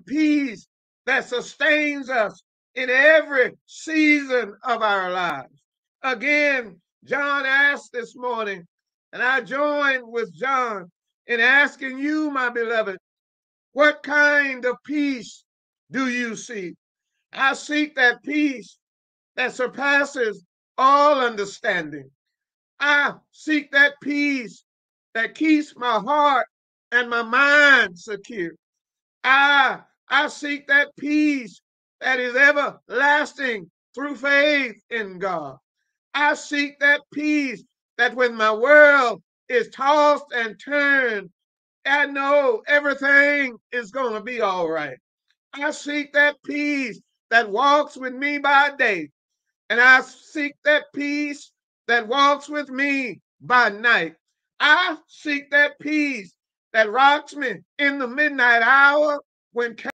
peace that sustains us in every season of our lives. Again, John asked this morning, and I join with John in asking you, my beloved, what kind of peace do you seek? I seek that peace that surpasses all understanding. I seek that peace that keeps my heart and my mind secure. I, I seek that peace that is everlasting through faith in God. I seek that peace that when my world is tossed and turned, I know everything is going to be all right. I seek that peace that walks with me by day, and I seek that peace that walks with me by night. I seek that peace that rocks me in the midnight hour when